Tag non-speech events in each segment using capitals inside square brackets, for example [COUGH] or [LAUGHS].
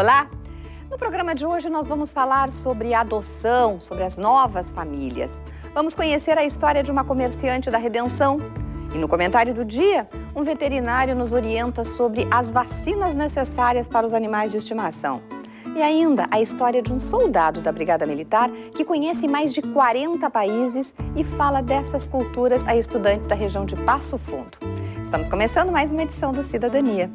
Olá! No programa de hoje nós vamos falar sobre adoção, sobre as novas famílias. Vamos conhecer a história de uma comerciante da Redenção. E no comentário do dia, um veterinário nos orienta sobre as vacinas necessárias para os animais de estimação. E ainda a história de um soldado da Brigada Militar que conhece mais de 40 países e fala dessas culturas a estudantes da região de Passo Fundo. Estamos começando mais uma edição do Cidadania.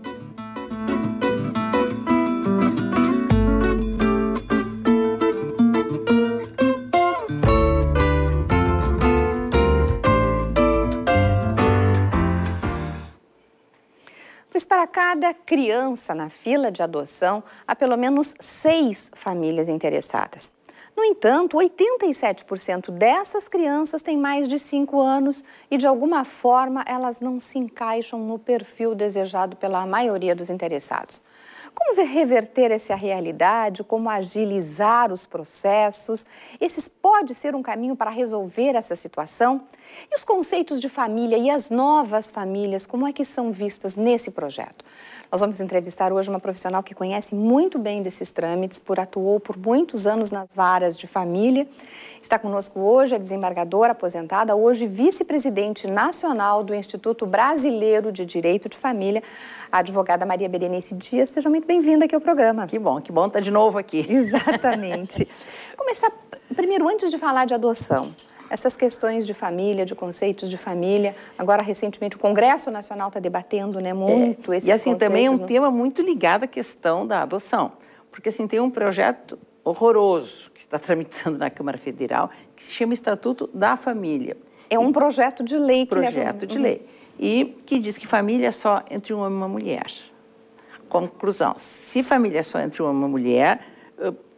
Para cada criança na fila de adoção, há pelo menos seis famílias interessadas. No entanto, 87% dessas crianças têm mais de 5 anos e, de alguma forma, elas não se encaixam no perfil desejado pela maioria dos interessados. Como reverter essa realidade? Como agilizar os processos? Esse pode ser um caminho para resolver essa situação? E os conceitos de família e as novas famílias, como é que são vistas nesse projeto? Nós vamos entrevistar hoje uma profissional que conhece muito bem desses trâmites, por atuou por muitos anos nas varas de família. Está conosco hoje a desembargadora aposentada, hoje vice-presidente nacional do Instituto Brasileiro de Direito de Família, a advogada Maria Berenice Dias. Seja muito bem-vinda aqui ao programa. Que bom, que bom estar de novo aqui. Exatamente. [LAUGHS] Começar primeiro antes de falar de adoção essas questões de família, de conceitos de família. Agora, recentemente, o Congresso Nacional está debatendo né, muito é. esses E assim, também é um no... tema muito ligado à questão da adoção. Porque assim, tem um projeto horroroso que está [LAUGHS] tramitando na Câmara Federal, que se chama Estatuto da Família. É um projeto de lei. Que projeto leva... de lei. E que diz que família é só entre um homem e uma mulher. Conclusão, se família é só entre um homem e uma mulher,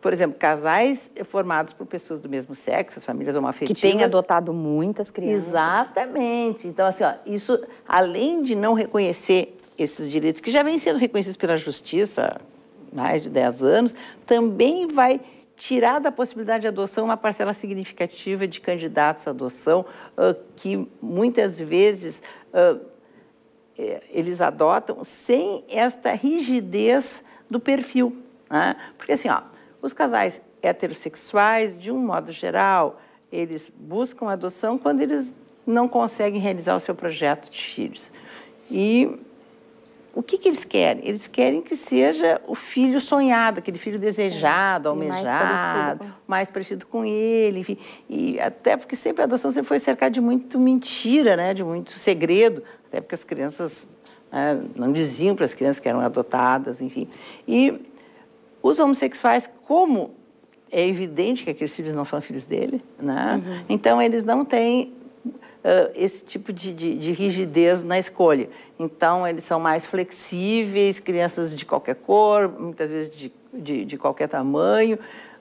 por exemplo, casais formados por pessoas do mesmo sexo, as famílias homoafetivas. Que têm adotado muitas crianças. Exatamente. Então, assim, ó, isso, além de não reconhecer esses direitos, que já vêm sendo reconhecidos pela justiça há mais de 10 anos, também vai tirar da possibilidade de adoção uma parcela significativa de candidatos à adoção, uh, que muitas vezes uh, eles adotam sem esta rigidez do perfil. Né? Porque, assim, ó, os casais heterossexuais, de um modo geral, eles buscam adoção quando eles não conseguem realizar o seu projeto de filhos. E o que, que eles querem? Eles querem que seja o filho sonhado, aquele filho desejado, almejado, mais parecido, mais parecido com ele, enfim. E até porque sempre a adoção sempre foi cercada de muito mentira, né? de muito segredo, até porque as crianças né, não diziam para as crianças que eram adotadas, enfim. E os homossexuais, como é evidente que aqueles filhos não são filhos dele, né? Uhum. então eles não têm uh, esse tipo de, de, de, rigidez na escolha. Então eles são mais flexíveis, crianças de qualquer cor, muitas vezes de, de, de qualquer tamanho.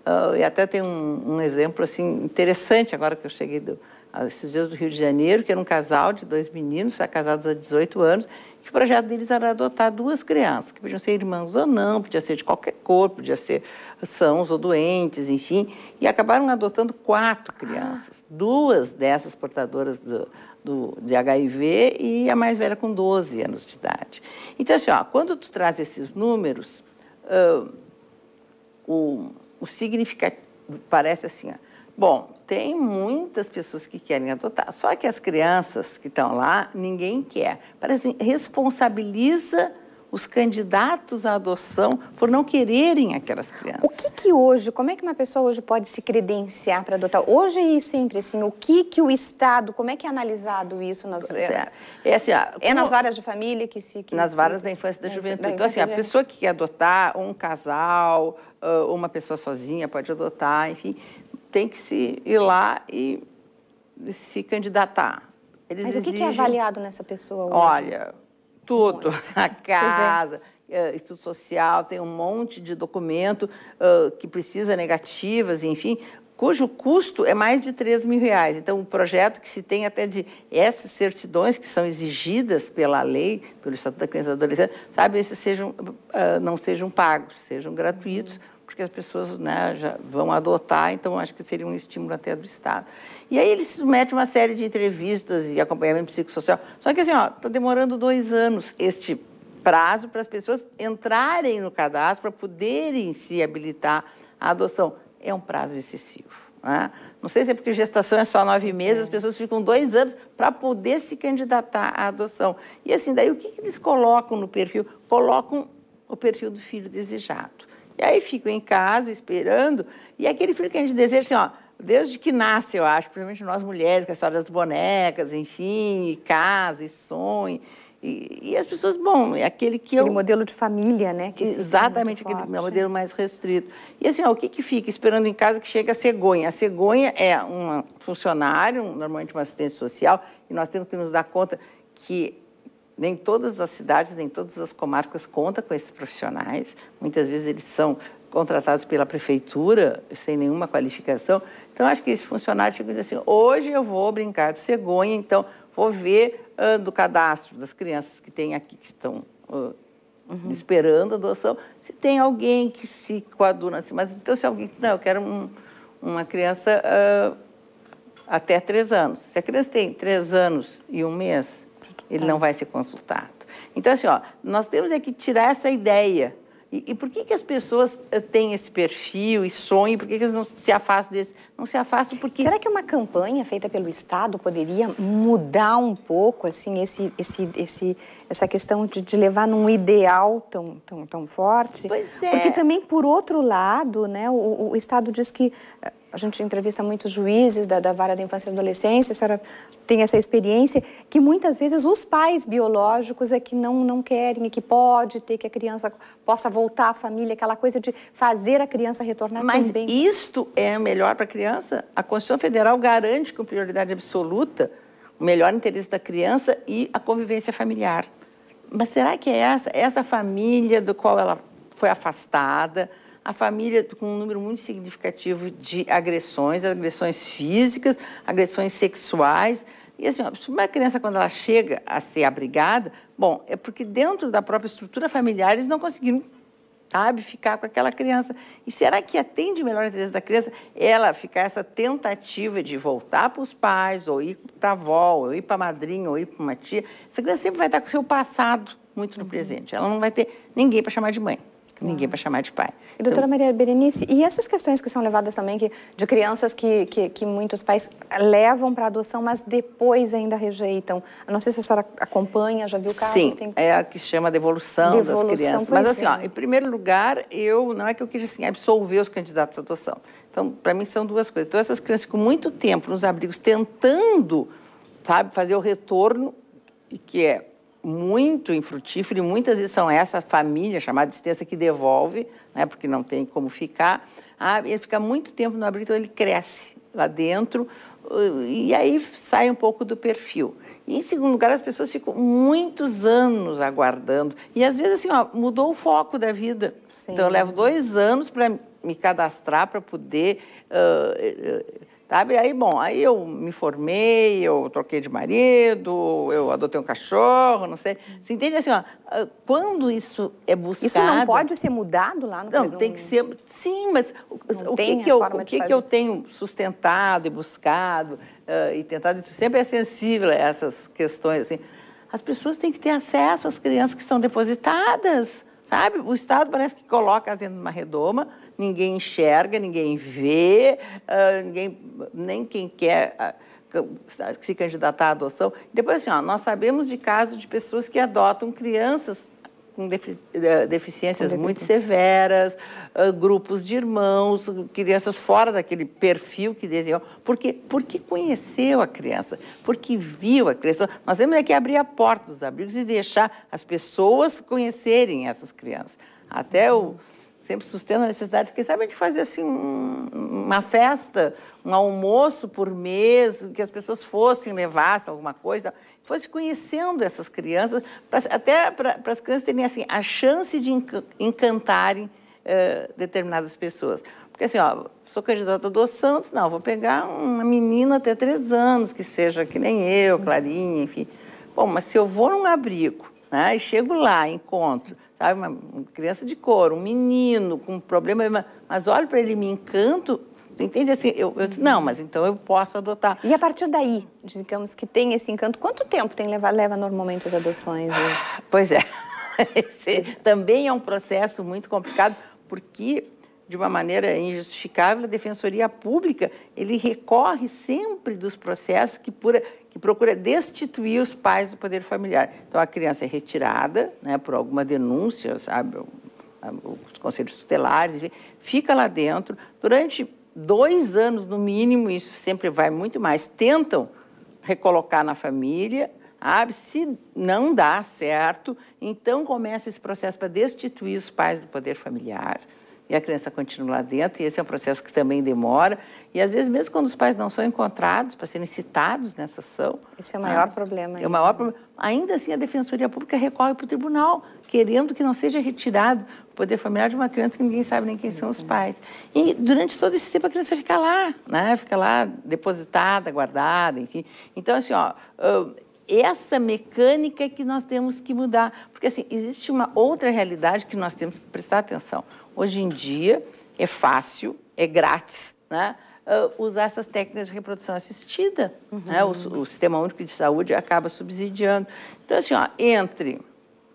Uh, e até tem um, um, exemplo assim interessante agora que eu cheguei do, esses dias do Rio de Janeiro, que era um casal de dois meninos, casados há 18 anos, que o projeto deles era adotar duas crianças, que podiam ser irmãos ou não, podia ser de qualquer cor, podia ser sãos ou doentes, enfim, e acabaram adotando quatro crianças, duas dessas portadoras do, do, de HIV e a mais velha com 12 anos de idade. Então, assim, ó, quando tu traz esses números, uh, o, o significativo parece assim, ó, bom, tem muitas pessoas que querem adotar, só que as crianças que estão lá, ninguém quer. Parece assim, responsabiliza os candidatos à adoção por não quererem aquelas crianças. O que que hoje, como é que uma pessoa hoje pode se credenciar para adotar? Hoje e sempre, assim, o que que o Estado, como é que é analisado isso? Nas, é, é, assim, ó, é nas varas de família que se... Que nas se, varas da infância e da juventude. Da então, assim, a pessoa que quer adotar, um casal, uma pessoa sozinha pode adotar, enfim, tem que se ir lá e se candidatar. Eles Mas exigem... o que é avaliado nessa pessoa? Hoje? Olha, tudo. A [LAUGHS] é. casa, é. estudo social, tem um monte de documento uh, que precisa negativas, enfim, cujo custo é mais de 3 mil reais. Então, o projeto que se tem até de essas certidões que são exigidas pela lei, pelo Estatuto da Criança e do Adolescente, sabe, esses sejam, uh, não sejam pagos, sejam gratuitos. Uhum porque as pessoas né, já vão adotar, então acho que seria um estímulo até do Estado. E aí ele submete uma série de entrevistas e acompanhamento psicossocial. Só que assim, está demorando dois anos este prazo para as pessoas entrarem no cadastro para poderem se habilitar à adoção. É um prazo excessivo. Né? Não sei se é porque gestação é só nove meses, as pessoas ficam dois anos para poder se candidatar à adoção. E assim, daí o que, que eles colocam no perfil? Colocam o perfil do filho desejado. E aí ficam em casa esperando, e aquele filho que a gente deseja, assim, ó, desde que nasce, eu acho, principalmente nós mulheres, com a história das bonecas, enfim, e casa, e sonho. E, e, as pessoas, bom, é aquele que aquele eu... modelo de família, né? Exatamente, aquele forte. modelo mais restrito. E assim, ó, o que, que fica esperando em casa que chega a cegonha? A cegonha é um funcionário, normalmente uma assistente social, e nós temos que nos dar conta que nem todas as cidades, nem todas as comarcas contam com esses profissionais. Muitas vezes eles são contratados pela prefeitura sem nenhuma qualificação. Então, acho que esse funcionário chega e diz assim, hoje eu vou brincar de cegonha, então vou ver uh, do cadastro das crianças que tem aqui, que estão uh, uhum. esperando a adoção, se tem alguém que se coaduna assim. Mas então, se alguém... Não, eu quero um, uma criança uh, até três anos. Se a criança tem três anos e um mês, ele não vai ser consultado. Então, assim, ó, nós temos é que tirar essa ideia e, e, por que, que as pessoas eh, têm esse perfil e sonham? Por que, que eles não se afastam desse? Não se afastam porque... Será que uma campanha feita pelo Estado poderia mudar um pouco assim, esse, esse, esse, essa questão de, de levar num ideal tão, tão, tão forte? Pois é. Porque também, por outro lado, né, o, o Estado diz que eh, a gente entrevista muitos juízes da, da vara da infância e adolescência, a senhora tem essa experiência, que muitas vezes os pais biológicos é que não, não querem, e que pode ter, que a criança possa voltar à família, aquela coisa de fazer a criança retornar Mas também. Mas isto é melhor para a criança? A Constituição Federal garante com prioridade absoluta o melhor interesse da criança e a convivência familiar. Mas será que é essa, essa família do qual ela foi afastada, a família com um número muito significativo de agressões, agressões físicas, agressões sexuais. E assim, uma criança, quando ela chega a ser abrigada, bom, é porque dentro da própria estrutura familiar eles não conseguiram sabe, ficar com aquela criança. E será que atende melhor a interesse da criança ela ficar essa tentativa de voltar para os pais, ou ir para a avó, ou ir para a madrinha, ou ir para uma tia? Essa criança sempre vai estar com o seu passado muito no uhum. presente. Ela não vai ter ninguém para chamar de mãe. Ninguém para chamar de pai. E, doutora então, Maria Berenice, e essas questões que são levadas também que, de crianças que, que, que muitos pais levam para adoção, mas depois ainda rejeitam? Eu não sei se a senhora acompanha, já viu casos? Sim, tem... é a que chama devolução, devolução das crianças. Mas assim, é. ó, em primeiro lugar, eu não é que eu quis assim, absolver os candidatos à adoção. Então, para mim, são duas coisas. Então, essas crianças com muito tempo nos abrigos tentando, sabe, fazer o retorno, e que é muito infrutífero e muitas vezes são essa família chamada extensa que devolve, né, porque não tem como ficar. Ah, ele fica muito tempo no abrigo, então ele cresce lá dentro uh, e aí sai um pouco do perfil. E, em segundo lugar, as pessoas ficam muitos anos aguardando. E, às vezes, assim, ó, mudou o foco da vida. Sim. Então, eu levo dois anos para me cadastrar, para poder... Uh, uh, Sabe? Aí, bom, aí eu me formei, eu troquei de marido, eu adotei um cachorro, não sei. Você entende assim, ó, ah, quando isso é buscado... Isso não pode ser mudado lá no Não, tem que ser... Sim, mas o, o que, que, eu, o que, que eu tenho sustentado e buscado uh, e tentado, sempre é sensível a essas questões, assim. As pessoas têm que ter acesso às crianças que estão depositadas. Sabe? O Estado parece que coloca as dentro de uma redoma, ninguém enxerga, ninguém vê, uh, ninguém, nem quem quer uh, se candidatar à adoção. Depois, assim, ó, nós sabemos de casos de pessoas que adotam crianças com eh, deficiências com muito severas, uh, grupos de irmãos, crianças fora daquele perfil que desenhou. Por quê? Porque conheceu a criança, porque viu a criança. Nós temos que abrir a porta dos abrigos e deixar as pessoas conhecerem essas crianças. Até o sempre sustento a necessidade, quem sabe gente fazer assim um, uma festa, um almoço por mês, que as pessoas fossem, levassem alguma coisa, fosse conhecendo essas crianças, pra, até para as crianças terem assim, a chance de encantarem uh, determinadas pessoas. Porque assim, ó, sou candidata adoção, disse, não, vou pegar uma menina até três anos, que seja que nem eu, Clarinha, enfim. Bom, mas se eu vou num abrigo, né, e chego lá, encontro sabe? Uma criança de cor, um menino com problema, mas olho para ele e me encanto, entende assim? Eu, eu disse, não, mas então eu posso adotar. E a partir daí, digamos que tem esse encanto, quanto tempo tem leva, leva normalmente as adoções? Pois é. [LAUGHS] Esse também é um processo muito complicado, porque de uma maneira injustificável, a Defensoria Pública ele recorre sempre dos processos que, pura, que procura destituir os pais do poder familiar. Então, a criança é retirada né, por alguma denúncia, sabe, os conselhos tutelares, fica lá dentro. Durante dois anos, no mínimo, isso sempre vai muito mais, tentam recolocar na família, se não dá certo, então começa esse processo para destituir os pais do poder familiar e a criança continua lá dentro, e esse é um processo que também demora. E às vezes, mesmo quando os pais não são encontrados para serem citados nessa ação. Esse é o maior ah, problema. É o maior problema. Ainda assim, a Defensoria Pública recorre para o tribunal, querendo que não seja retirado o poder familiar de uma criança que ninguém sabe nem quem são os pais. E durante todo esse tempo a criança fica lá, né? fica lá depositada, guardada, enfim. Então, assim, ó essa mecânica que nós temos que mudar. Porque, assim, existe uma outra realidade que nós temos que prestar atenção. Hoje em dia, é fácil, é grátis, né? Uh, usar essas técnicas de reprodução assistida. Uhum. Né? O, o, Sistema Único de Saúde acaba subsidiando. Então, assim, ó, entre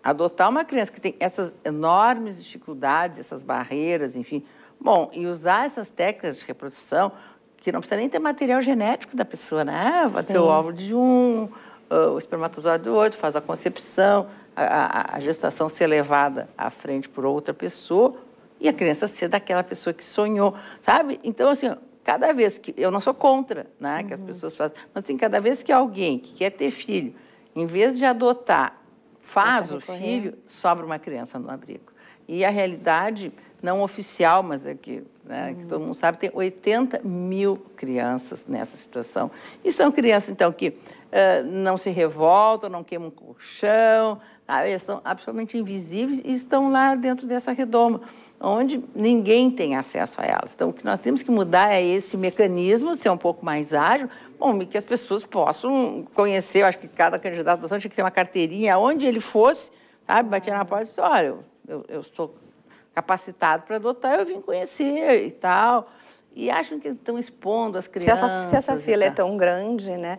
adotar uma criança que tem essas enormes dificuldades, essas barreiras, enfim, bom, e usar essas técnicas de reprodução, que não precisa nem ter material genético da pessoa, né? Ser o óvulo de um, o espermatozoide do outro, faz a concepção, a, a, a, gestação ser levada à frente por outra pessoa e a criança ser daquela pessoa que sonhou, sabe? Então, assim, cada vez que. Eu não sou contra né, uhum. que as uhum. pessoas façam, mas assim, cada vez que alguém que quer ter filho, em vez de adotar, faz o filho, sobra uma criança no abrigo. E a realidade não oficial, mas é que, né, uhum. que todo mundo sabe, tem 80 mil crianças nessa situação. E são crianças, então, que uh, não se revoltam, não queimam colchão, tá? eles são absolutamente invisíveis e estão lá dentro dessa redoma, onde ninguém tem acesso a elas. Então, o que nós temos que mudar é esse mecanismo, ser um pouco mais ágil, bom, que as pessoas possam conhecer, eu acho que cada candidato tinha que ter uma carteirinha, onde ele fosse, sabe, batia na porta e disse, olha, eu, eu estou capacitado para adotar, eu vim conhecer e tal. E acham que estão expondo as crianças. Se essa, se essa fila é tão grande, né?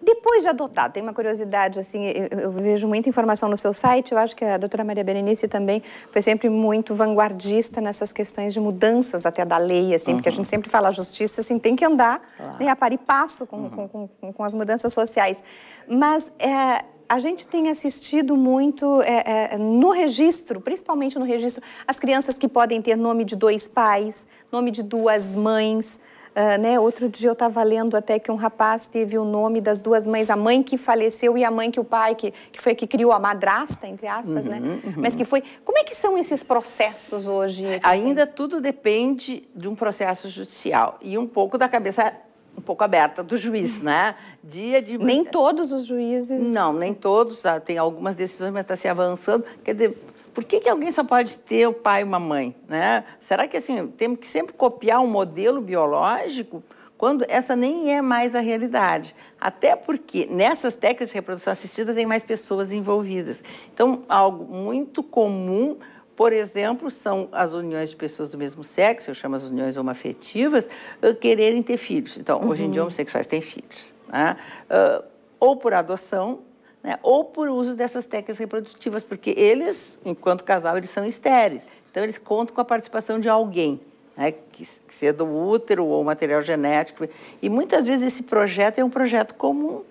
Depois de adotar, tem uma curiosidade, assim, eu, eu, vejo muita informação no seu site, eu acho que a doutora Maria Berenice também foi sempre muito vanguardista nessas questões de mudanças até da lei, assim, uhum. porque a gente sempre fala a justiça, assim, tem que andar né, a par e passo com, uhum. com, com, com, as mudanças sociais. Mas é, a gente tem assistido muito é, é, no registro, principalmente no registro, as crianças que podem ter nome de dois pais, nome de duas mães. Uh, né? Outro dia eu estava lendo até que um rapaz teve o nome das duas mães, a mãe que faleceu e a mãe que o pai, que, que foi que criou a madrasta, entre aspas, né? uhum, né? Uhum. Mas que foi. Como é que são esses processos hoje? Ainda tudo depende de um processo judicial e um pouco da cabeça um pouco aberta do juiz, [LAUGHS] né? Dia de nem todos os juízes. Não, nem todos. Ah, tem algumas decisões, mas está se avançando. Quer dizer, por que, que alguém só pode ter o pai e uma mãe, né? Será que assim temos que sempre copiar um modelo biológico? Quando essa nem é mais a realidade. Até porque nessas técnicas de reprodução assistida tem mais pessoas envolvidas. Então, algo muito comum por exemplo, são as uniões de pessoas do mesmo sexo, eu chamo as uniões homoafetivas, uh, quererem ter filhos. Então, uhum. hoje em dia, uhum. homossexuais têm filhos. Né? Uh, ou por adoção, né? ou por uso dessas técnicas reprodutivas, porque eles, enquanto casal, eles são estéreis. Então, eles contam com a participação de alguém. Né, que, que seja do útero ou material genético. E muitas vezes esse projeto é um projeto comum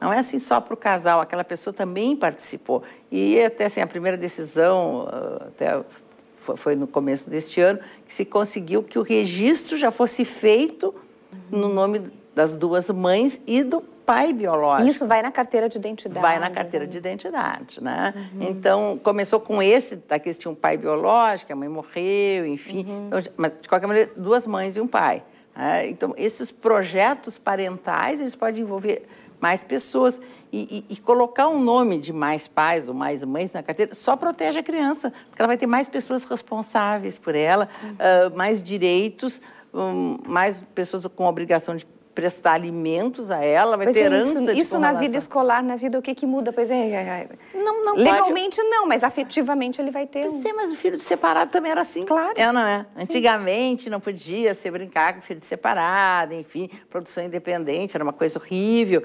não é assim só para o casal, aquela pessoa também participou. E até assim, a primeira decisão, ah, até foi no começo deste ano, que se conseguiu que o registro já fosse feito no nome das duas mães e do pai biológico. Isso vai na carteira de identidade. Vai na carteira né? de identidade, né? Uhum. Então, começou com esse, daqueles tinha um pai biológico, a mãe morreu, enfim. Uhum. Então, mas, de qualquer maneira, duas mães e um pai. Né? Então, esses projetos parentais, eles podem envolver mais pessoas. E, e, e, colocar um nome de mais pais ou mais mães na carteira só protege a criança, porque ela vai ter mais pessoas responsáveis por ela, uhum. uh, mais direitos, um, mais pessoas com obrigação de prestar alimentos a ela, vai pois ter é, herança isso, de isso na vida escolar, na vida, o que que muda? Pois é, é, é. Não, não Legalmente pode. não, mas afetivamente ele vai ter. Pois é, mas o filho de separado também era assim. Claro. É, não é? Antigamente não podia se brincar com filho de separado, enfim, produção independente, era uma coisa horrível.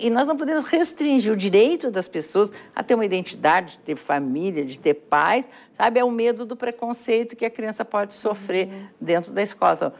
E nós não podemos restringir o direito das pessoas a ter uma identidade, de ter família, de ter pais, sabe? É o medo do preconceito que a criança pode sofrer uhum. dentro da escola. Então,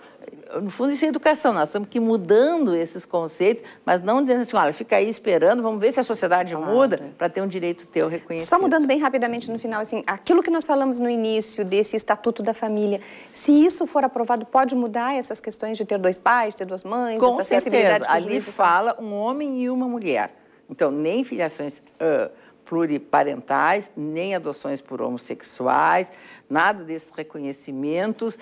no fundo, isso é educação. Nós estamos que mudando esses conceitos, mas não dizendo assim, olha, fica aí esperando, vamos ver se a sociedade claro. muda para ter um direito teu reconhecido. Só mudando bem rapidamente no final, assim, aquilo que nós falamos no início desse estatuto da família, se isso for aprovado, pode mudar essas questões de ter dois pais, ter duas mães, Com essa certeza. Ali fala um homem e uma mulher. Então, nem filiações... Uh, pluriparentais, nem adoções por homossexuais, nada desses reconhecimentos,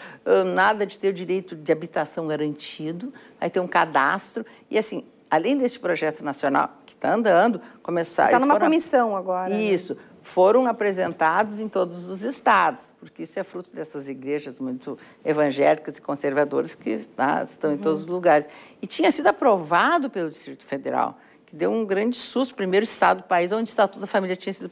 nada de ter o direito de habitação garantido, vai ter um cadastro. E, assim, além desse projeto nacional que está andando, começar. Está numa comissão agora. Né? Isso. Né? Foram apresentados em todos os estados, porque isso é fruto dessas igrejas muito evangélicas e conservadoras que tá, estão uhum. em todos os lugares. E tinha sido aprovado pelo Distrito Federal que deu um grande susto, primeiro estado do país onde o Estatuto da Família tinha sido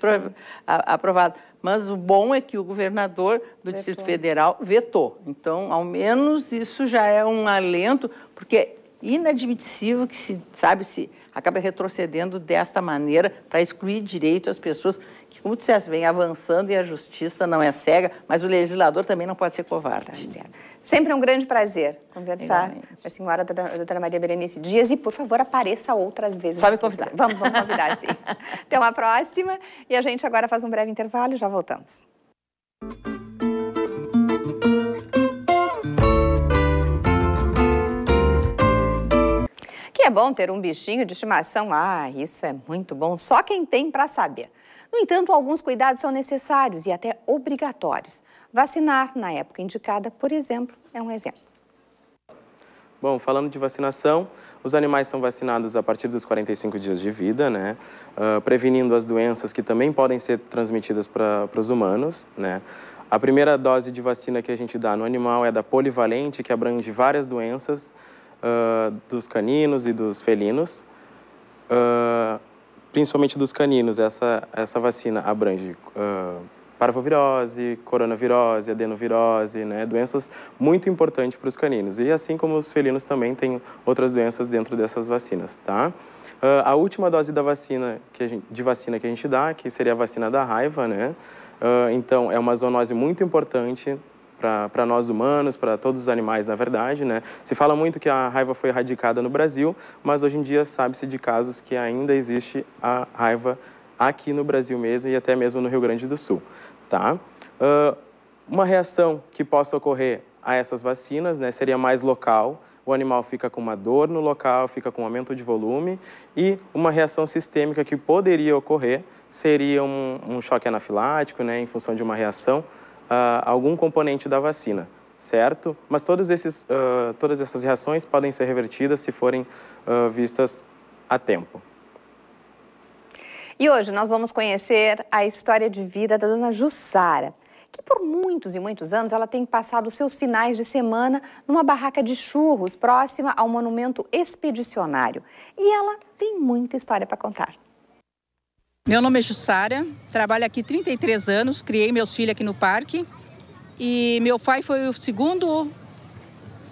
aprovado. Mas o bom é que o governador do vetou. Distrito Federal vetou. Então, ao menos isso já é um alento, porque inadmissível que se, sabe, se acaba retrocedendo desta maneira para excluir direito às pessoas que, como disseste, vem avançando e a justiça não é cega, mas o legislador também não pode ser covarde. Tá Sempre é um grande prazer conversar com a senhora a doutora Maria Berenice Dias e, por favor, apareça outras vezes. Só me convidar. Vamos, vamos convidar, sim. [LAUGHS] Até uma próxima e a gente agora faz um breve intervalo e já voltamos. Que é bom ter um bichinho de estimação. Ah, isso é muito bom. Só quem tem para saber. No entanto, alguns cuidados são necessários e até obrigatórios. Vacinar na época indicada, por exemplo, é um exemplo. Bom, falando de vacinação, os animais são vacinados a partir dos 45 dias de vida, né? Uh, prevenindo as doenças que também podem ser transmitidas para os humanos, né? A primeira dose de vacina que a gente dá no animal é da polivalente, que abrange várias doenças, uh, dos caninos e dos felinos. Uh, principalmente dos caninos, essa, essa vacina abrange uh, parvovirose, coronavirose, adenovirose, né? doenças muito importantes para os caninos. E assim como os felinos também têm outras doenças dentro dessas vacinas, tá? Uh, a última dose da vacina que gente, de vacina que a gente dá, que seria a vacina da raiva, né? Uh, então, é uma zoonose muito importante para nós humanos, para todos os animais, na verdade. Né? Se fala muito que a raiva foi erradicada no Brasil, mas hoje em dia sabe-se de casos que ainda existe a raiva aqui no Brasil mesmo e até mesmo no Rio Grande do Sul. Tá? Uh, uma reação que possa ocorrer a essas vacinas né, seria mais local, o animal fica com uma dor no local, fica com um aumento de volume e uma reação sistêmica que poderia ocorrer seria um, um choque anafilático, né, em função de uma reação uh, algum componente da vacina, certo? Mas todos esses, uh, todas essas reações podem ser revertidas se forem uh, vistas a tempo. E hoje nós vamos conhecer a história de vida da dona Jussara, que por muitos e muitos anos ela tem passado seus finais de semana numa barraca de churros próxima ao monumento expedicionário. E ela tem muita história para contar. Meu nome é Jussara, trabalho aqui 33 anos, criei meus filhos aqui no parque. E meu pai foi o segundo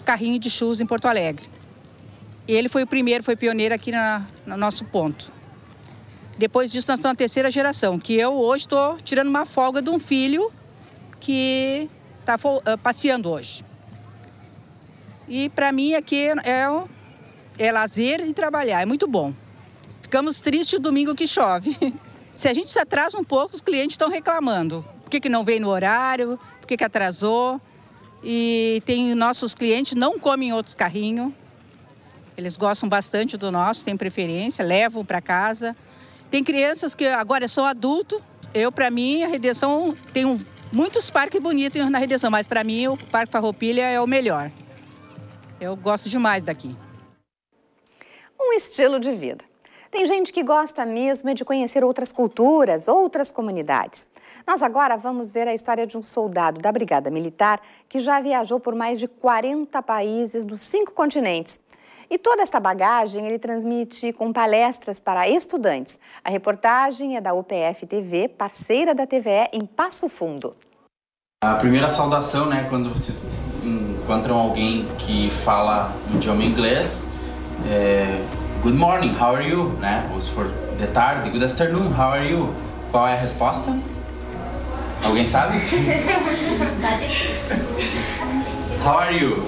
carrinho de churros em Porto Alegre. Ele foi o primeiro, foi pioneiro aqui na, no nosso ponto. Depois disso, nós estamos na terceira geração, que eu hoje estou tirando uma folga de um filho que está uh, passeando hoje. E para mim aqui é, é lazer e trabalhar, é muito bom. Ficamos tristes o domingo que chove. [LAUGHS] Se a gente se atrasa um pouco, os clientes estão reclamando. Por que, que não veio no horário? Por que, que atrasou? E tem nossos clientes não comem outros carrinhos. Eles gostam bastante do nosso, têm preferência, levam para casa. Tem crianças que agora são adultos. Eu, para mim, a Redenção tem um, muitos parques bonitos na Redenção, mas para mim o Parque Farroupilha é o melhor. Eu gosto demais daqui. Um estilo de vida. Tem gente que gosta mesmo de conhecer outras culturas, outras comunidades. Nós agora vamos ver a história de um soldado da Brigada Militar que já viajou por mais de 40 países dos cinco continentes. E toda essa bagagem ele transmite com palestras para estudantes. A reportagem é da UPF TV, parceira da TVE em Passo Fundo. A primeira saudação, né, quando vocês encontram alguém que fala um idioma inglês, é Good morning, how are you? Né? Ou se for de tarde, Good afternoon, how are you? Qual é a resposta? Alguém sabe? [LAUGHS] tá difícil. How are you?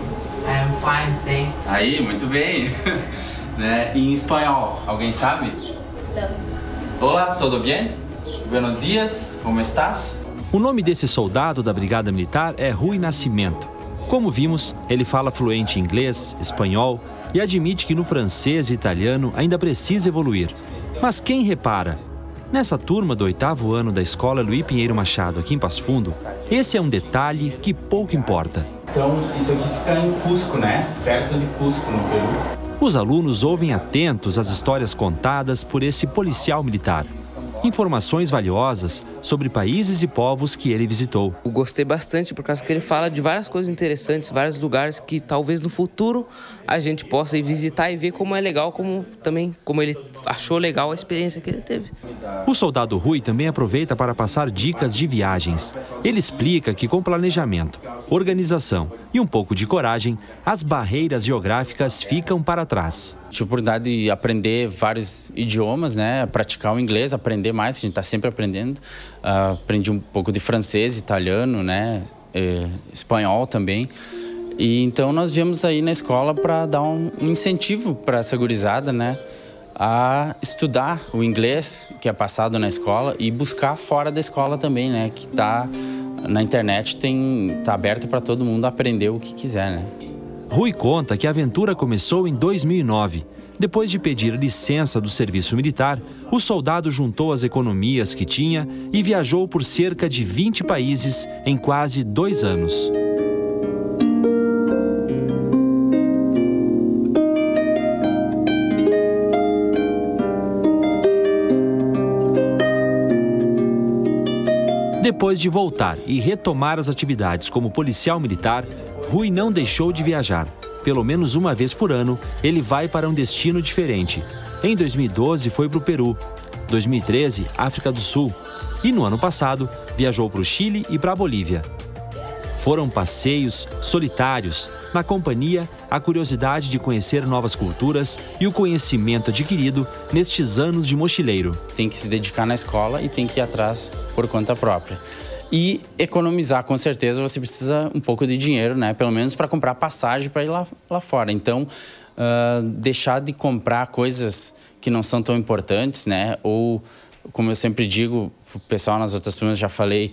I am fine, thanks. Aí, muito bem. [LAUGHS] né? Em espanhol, alguém sabe? Olá, tudo bem? Buenos dias, como estás? O nome desse soldado da Brigada Militar é Rui Nascimento. Como vimos, ele fala fluente inglês, espanhol e admite que no francês e italiano ainda precisa evoluir. Mas quem repara? Nessa turma do oitavo ano da escola Luiz Pinheiro Machado, aqui em Passo Fundo, esse é um detalhe que pouco importa. Então, isso aqui fica em Cusco, né? Perto de Cusco, no Peru. Os alunos ouvem atentos as histórias contadas por esse policial militar informações valiosas sobre países e povos que ele visitou. Eu gostei bastante por causa que ele fala de várias coisas interessantes, vários lugares que talvez no futuro a gente possa ir visitar e ver como é legal, como também como ele achou legal a experiência que ele teve. O soldado Rui também aproveita para passar dicas de viagens. Ele explica que com planejamento, organização e um pouco de coragem, as barreiras geográficas ficam para trás. Tive a oportunidade de aprender vários idiomas, né? Praticar o inglês, aprender mais, a gente está sempre aprendendo. Uh, aprendi um pouco de francês, italiano, né? Espanhol também. E então nós viemos aí na escola para dar um, um incentivo para essa gurizada, né? A estudar o inglês que é passado na escola e buscar fora da escola também, né? Que está na internet tem tá aberto para todo mundo aprender o que quiser, né? Rui conta que a aventura começou em 2009. Depois de pedir licença do serviço militar, o soldado juntou as economias que tinha e viajou por cerca de 20 países em quase dois anos. Depois de voltar e retomar as atividades como policial militar, Rui não deixou de viajar. Pelo menos uma vez por ano, ele vai para um destino diferente. Em 2012, foi para o Peru. 2013, África do Sul. E no ano passado, viajou para o Chile e para a Bolívia. Foram passeios solitários, na companhia, a curiosidade de conhecer novas culturas e o conhecimento adquirido nestes anos de mochileiro. Tem que se dedicar na escola e tem que ir atrás por conta própria. E economizar, com certeza, você precisa um pouco de dinheiro, né? Pelo menos para comprar passagem para ir lá, lá fora. Então, uh, deixar de comprar coisas que não são tão importantes, né? Ou, como eu sempre digo, o pessoal nas outras turmas já falei,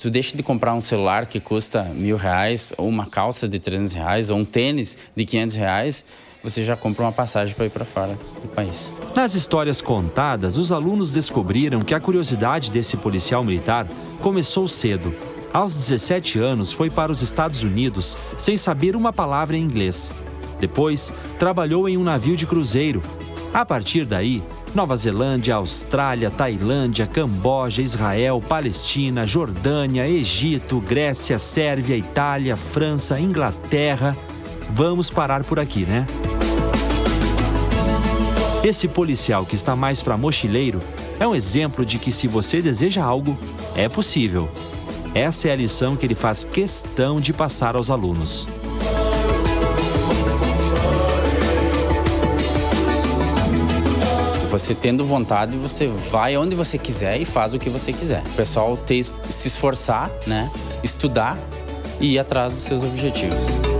tu deixa de comprar um celular que custa mil reais, ou uma calça de 300 reais, ou um tênis de 500 reais, você já compra uma passagem para ir para fora do país. Nas histórias contadas, os alunos descobriram que a curiosidade desse policial militar começou cedo. Aos 17 anos, foi para os Estados Unidos sem saber uma palavra em inglês. Depois, trabalhou em um navio de cruzeiro. A partir daí, Nova Zelândia, Austrália, Tailândia, Camboja, Israel, Palestina, Jordânia, Egito, Grécia, Sérvia, Itália, França, Inglaterra. Vamos parar por aqui, né? Esse policial que está mais para mochileiro é um exemplo de que se você deseja algo, é possível. Essa é a lição que ele faz questão de passar aos alunos. Você tendo vontade, você vai onde você quiser e faz o que você quiser. O pessoal ter, se esforçar, né? estudar e ir atrás dos seus objetivos.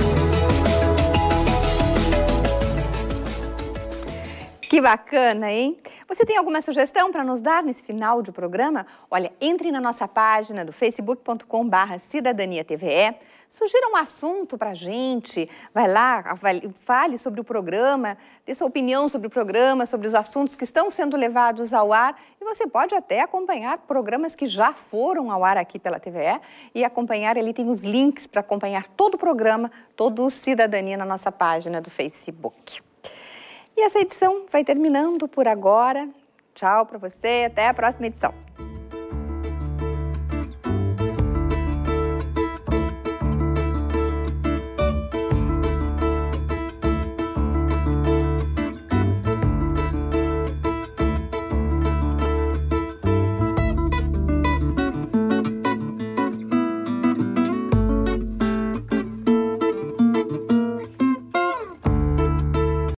Que bacana, hein? Você tem alguma sugestão para nos dar nesse final de programa? Olha, entre na nossa página do facebook.com cidadania TVE, sugira um assunto para gente, vai lá, fale sobre o programa, dê sua opinião sobre o programa, sobre os assuntos que estão sendo levados ao ar e você pode até acompanhar programas que já foram ao ar aqui pela TVE e acompanhar, ali tem os links para acompanhar todo o programa, todo o Cidadania na nossa página do Facebook. E essa edição vai terminando por agora. Tchau para você, até a próxima edição.